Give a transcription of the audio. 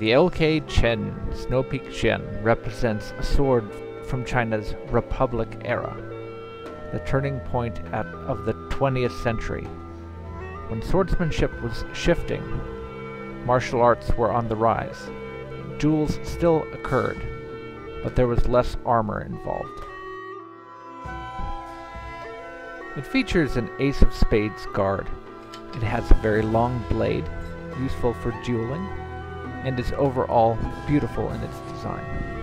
The LK Chen Snow Peak Jian represents a sword from China's Republic era, the turning point at, of the 20th century. When swordsmanship was shifting, martial arts were on the rise. Duels still occurred, but there was less armor involved. It features an Ace of Spades guard. It has a very long blade, useful for dueling, and is overall beautiful in its design.